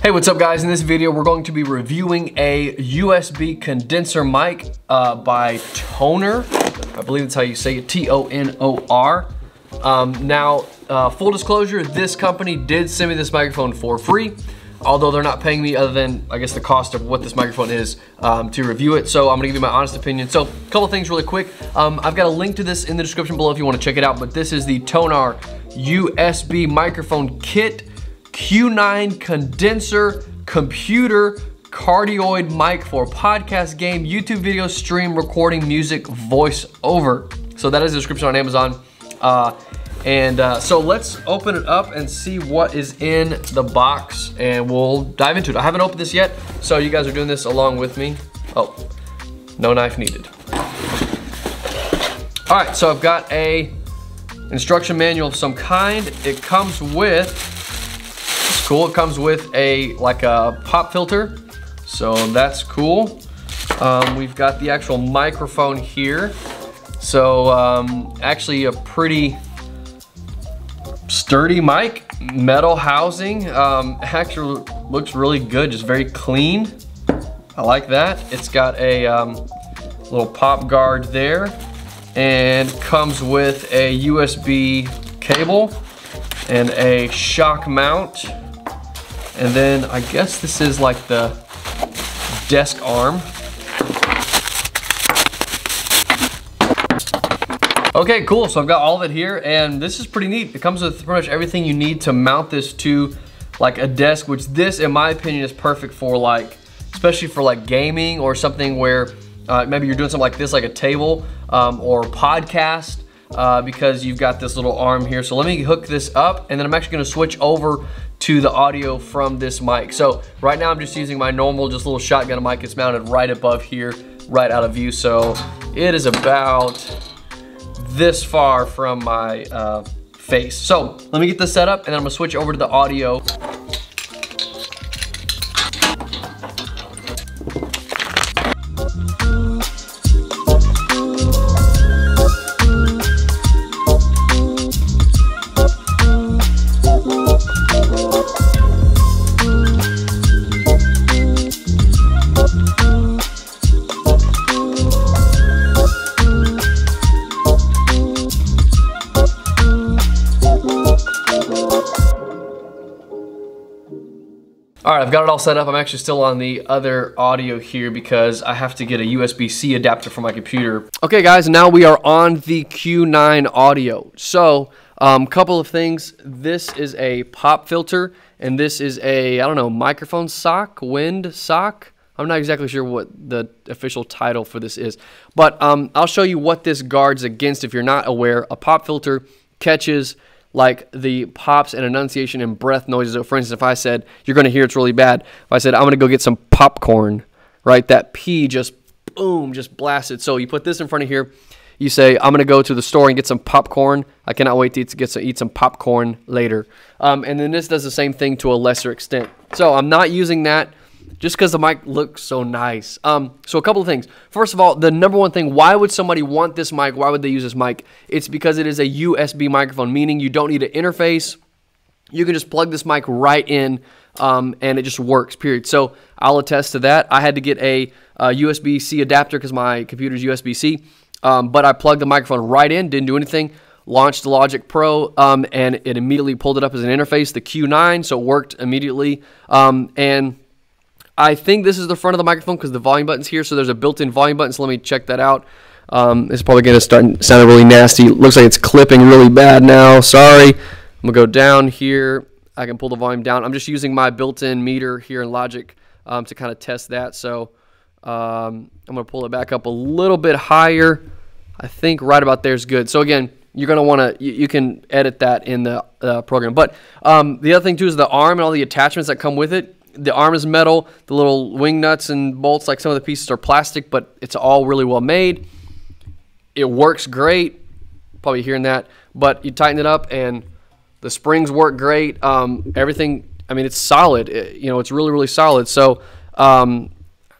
Hey, what's up guys? In this video, we're going to be reviewing a USB condenser mic uh, by Tonor. I believe that's how you say it, T-O-N-O-R. Um, now, uh, full disclosure, this company did send me this microphone for free, although they're not paying me other than, I guess, the cost of what this microphone is um, to review it. So I'm gonna give you my honest opinion. So a couple things really quick. Um, I've got a link to this in the description below if you wanna check it out, but this is the Tonor USB microphone kit Q9 condenser computer cardioid mic for podcast, game, YouTube video, stream, recording, music, voice over. So that is the description on Amazon. Uh, and uh, so let's open it up and see what is in the box and we'll dive into it. I haven't opened this yet, so you guys are doing this along with me. Oh, no knife needed. All right, so I've got a instruction manual of some kind. It comes with cool. It comes with a like a pop filter, so that's cool. Um, we've got the actual microphone here. So um, actually a pretty sturdy mic, metal housing. Um, actually looks really good, just very clean. I like that. It's got a um, little pop guard there and comes with a USB cable and a shock mount and then I guess this is like the desk arm. Okay, cool, so I've got all of it here and this is pretty neat. It comes with pretty much everything you need to mount this to like a desk, which this, in my opinion, is perfect for like, especially for like gaming or something where uh, maybe you're doing something like this, like a table um, or podcast uh, because you've got this little arm here. So let me hook this up and then I'm actually gonna switch over to the audio from this mic. So right now I'm just using my normal, just little shotgun mic. It's mounted right above here, right out of view. So it is about this far from my uh, face. So let me get this set up and then I'm gonna switch over to the audio. All right, I've got it all set up. I'm actually still on the other audio here because I have to get a USB-C adapter for my computer. Okay guys, now we are on the Q9 audio. So, a um, couple of things. This is a pop filter and this is a, I don't know, microphone sock, wind sock. I'm not exactly sure what the official title for this is, but um, I'll show you what this guards against if you're not aware. A pop filter catches like the pops and enunciation and breath noises. So for instance, if I said, you're going to hear it's really bad. If I said, I'm going to go get some popcorn, right? That P just boom, just blasted. So you put this in front of here. You say, I'm going to go to the store and get some popcorn. I cannot wait to eat, to get some, eat some popcorn later. Um, and then this does the same thing to a lesser extent. So I'm not using that just because the mic looks so nice. Um, so a couple of things. First of all, the number one thing, why would somebody want this mic? Why would they use this mic? It's because it is a USB microphone, meaning you don't need an interface. You can just plug this mic right in um, and it just works, period. So I'll attest to that. I had to get a, a USB-C adapter because my computer's USB-C, um, but I plugged the microphone right in, didn't do anything launched the Logic Pro, um, and it immediately pulled it up as an interface, the Q9, so it worked immediately. Um, and I think this is the front of the microphone because the volume button's here, so there's a built-in volume button, so let me check that out. Um, it's probably going to start sounding really nasty. Looks like it's clipping really bad now. Sorry. I'm going to go down here. I can pull the volume down. I'm just using my built-in meter here in Logic um, to kind of test that. So um, I'm going to pull it back up a little bit higher. I think right about there is good. So again, you're going to want to, you, you, can edit that in the uh, program. But um, the other thing too is the arm and all the attachments that come with it the arm is metal. The little wing nuts and bolts, like some of the pieces, are plastic, but it's all really well made. It works great. Probably hearing that, but you tighten it up and the springs work great. Um, everything, I mean, it's solid. It, you know, it's really, really solid. So, um,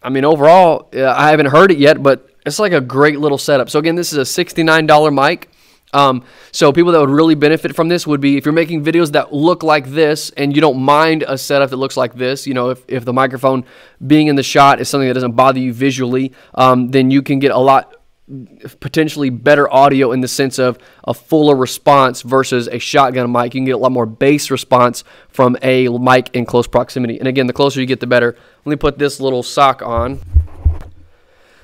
I mean, overall, I haven't heard it yet, but it's like a great little setup. So again, this is a $69 mic. Um, so people that would really benefit from this would be if you're making videos that look like this and you don't mind a setup that looks like this, you know, if, if the microphone being in the shot is something that doesn't bother you visually, um, then you can get a lot potentially better audio in the sense of a fuller response versus a shotgun mic. You can get a lot more bass response from a mic in close proximity. And again, the closer you get, the better. Let me put this little sock on.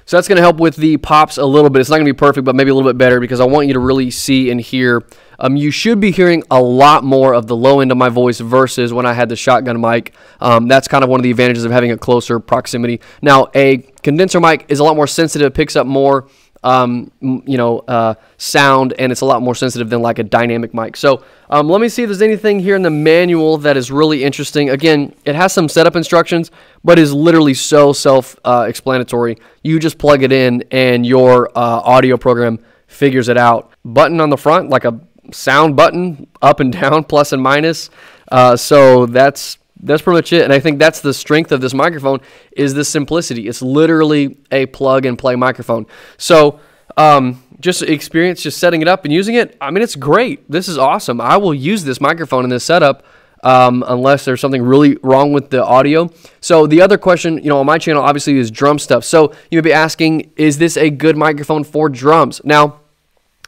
So that's going to help with the pops a little bit. It's not going to be perfect, but maybe a little bit better because I want you to really see and hear. Um, you should be hearing a lot more of the low end of my voice versus when I had the shotgun mic. Um, that's kind of one of the advantages of having a closer proximity. Now, a condenser mic is a lot more sensitive, it picks up more um, you know, uh, sound, and it's a lot more sensitive than like a dynamic mic. So um, let me see if there's anything here in the manual that is really interesting. Again, it has some setup instructions, but is literally so self-explanatory. Uh, you just plug it in, and your uh, audio program figures it out. Button on the front, like a sound button, up and down, plus and minus. Uh, so that's that's pretty much it. And I think that's the strength of this microphone is the simplicity. It's literally a plug and play microphone. So um, just experience just setting it up and using it. I mean, it's great. This is awesome. I will use this microphone in this setup. Um, unless there's something really wrong with the audio. So the other question, you know, on my channel obviously is drum stuff. So you may be asking, is this a good microphone for drums? Now,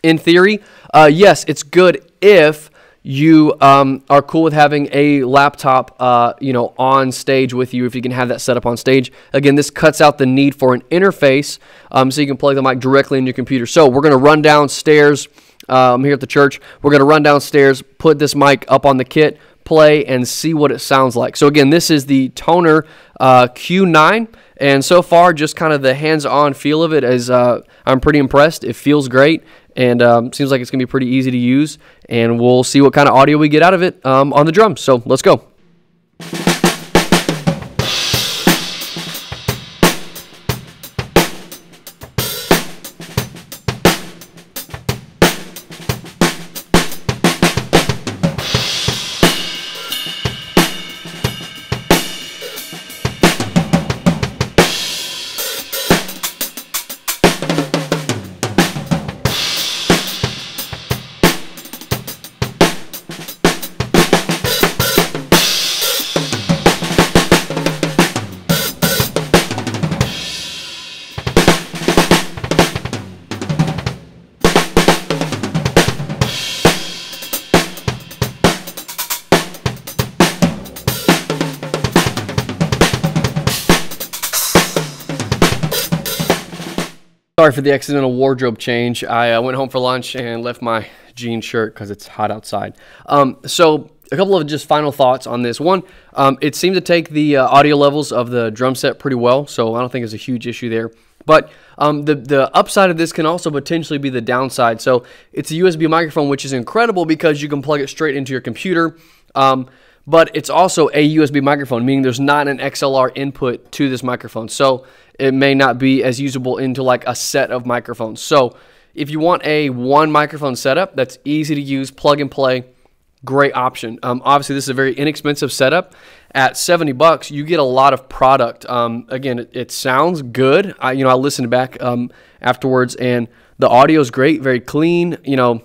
in theory, uh, yes, it's good if you um, are cool with having a laptop, uh, you know, on stage with you if you can have that set up on stage. Again, this cuts out the need for an interface, um, so you can plug the mic directly in your computer. So we're gonna run downstairs um, here at the church. We're gonna run downstairs, put this mic up on the kit, play, and see what it sounds like. So again, this is the Tonor uh, Q9. And so far, just kind of the hands-on feel of it is uh, I'm pretty impressed. It feels great, and um, seems like it's going to be pretty easy to use. And we'll see what kind of audio we get out of it um, on the drums. So let's go. Sorry for the accidental wardrobe change. I uh, went home for lunch and left my jean shirt because it's hot outside. Um, so a couple of just final thoughts on this. One, um, it seemed to take the uh, audio levels of the drum set pretty well, so I don't think it's a huge issue there. But um, the the upside of this can also potentially be the downside. So it's a USB microphone, which is incredible because you can plug it straight into your computer. Um, but it's also a USB microphone, meaning there's not an XLR input to this microphone. So it may not be as usable into like a set of microphones. So if you want a one microphone setup that's easy to use, plug and play, great option. Um, obviously, this is a very inexpensive setup. At 70 bucks, you get a lot of product. Um, again, it, it, sounds good. I, you know, I listened back um, afterwards, and the audio is great, very clean. You know,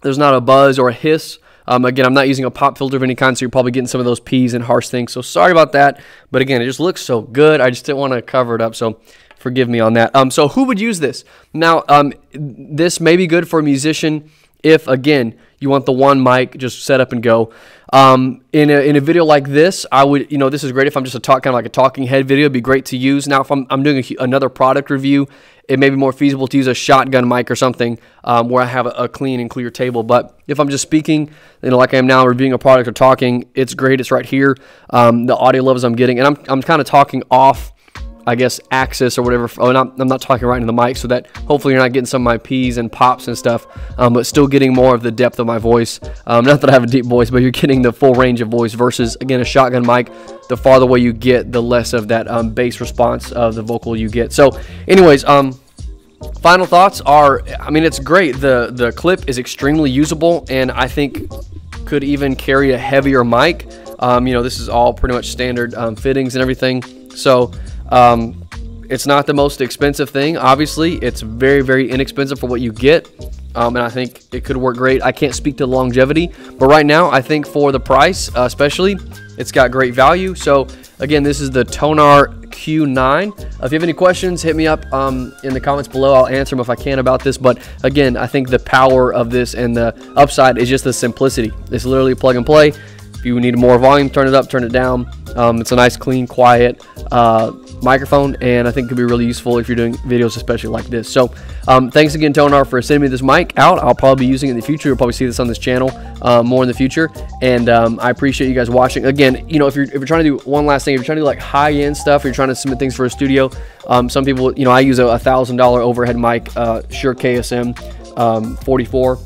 there's not a buzz or a hiss. Um, again, I'm not using a pop filter of any kind, so you're probably getting some of those P's and harsh things. So sorry about that. But again, it just looks so good. I just didn't want to cover it up. So forgive me on that. Um, so who would use this? Now, um, this may be good for a musician if, again, you want the one mic, just set up and go. Um, in, a, in a video like this, I would, you know, this is great if I'm just a talk, kind of like a talking head video. It'd be great to use. Now, if I'm, I'm doing a, another product review, it may be more feasible to use a shotgun mic or something um, where I have a, a, clean and clear table. But if I'm just speaking, you know, like I am now, reviewing a product or talking, it's great. It's right here. Um, the audio levels I'm getting, and I'm, I'm kind of talking off I guess, axis or whatever. Oh, not, I'm not talking right into the mic, so that hopefully you're not getting some of my P's and pops and stuff, um, but still getting more of the depth of my voice. Um, not that I have a deep voice, but you're getting the full range of voice versus, again, a shotgun mic. The farther away you get, the less of that um, bass response of the vocal you get. So, anyways, um, final thoughts are, I mean, it's great. The the clip is extremely usable, and I think could even carry a heavier mic. Um, you know, this is all pretty much standard um, fittings and everything. So um, it's not the most expensive thing. Obviously, it's very, very inexpensive for what you get. um, and I think it could work great. I can't speak to longevity, but right now I think for the price, uh, especially, it's got great value. So again, this is the Tonor Q9. Uh, if you have any questions, hit me up um, in the comments below. I'll answer them if I can about this. But again, I think the power of this and the upside is just the simplicity. It's literally plug and play. If you need more volume, turn it up, turn it down. Um, it's a nice, clean, quiet uh, microphone, and I think it could be really useful if you're doing videos, especially like this. So, um, thanks again, Tonor, for sending me this mic out. I'll probably be using it in the future. You'll probably see this on this channel uh, more in the future, and um, I appreciate you guys watching. Again, you know, if you're if you're trying to do one last thing, if you're trying to do like high end stuff, you're trying to submit things for a studio, um, some people, you know, I use a thousand dollar overhead mic, uh, Shure KSM um, 44.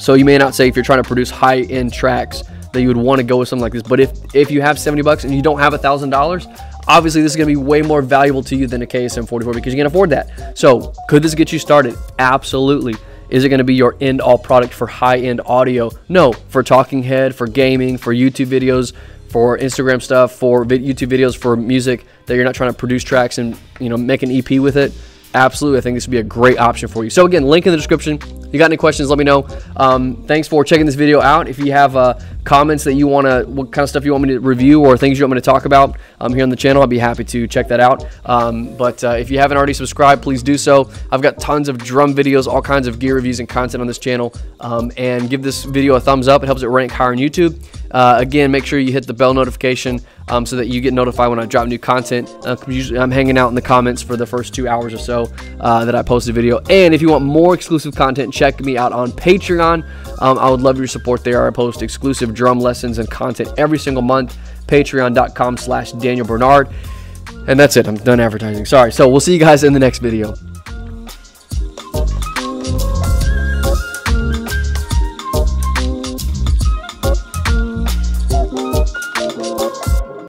So you may not say if you're trying to produce high end tracks that you would want to go with something like this. But if if you have 70 bucks and you don't have a thousand dollars, obviously this is going to be way more valuable to you than a KSM 44 because you can afford that. So could this get you started? Absolutely. Is it going to be your end all product for high end audio? No, for talking head, for gaming, for YouTube videos, for Instagram stuff, for YouTube videos, for music that you're not trying to produce tracks and you know make an EP with it absolutely, I think this would be a great option for you. So again, link in the description. You got any questions, let me know. Um, thanks for checking this video out. If you have uh, comments that you want to, what kind of stuff you want me to review or things you want me to talk about um, here on the channel, I'd be happy to check that out. Um, but uh, if you haven't already subscribed, please do so. I've got tons of drum videos, all kinds of gear reviews and content on this channel. Um, and give this video a thumbs up. It helps it rank higher on YouTube. Uh, again, make sure you hit the bell notification um, so that you get notified when I drop new content. Uh, usually I'm hanging out in the comments for the first two hours or so uh, that I post a video. And if you want more exclusive content, check me out on Patreon. Um, I would love your support there. I post exclusive drum lessons and content every single month. Patreon.com slash Daniel Bernard. And that's it. I'm done advertising. Sorry. So we'll see you guys in the next video.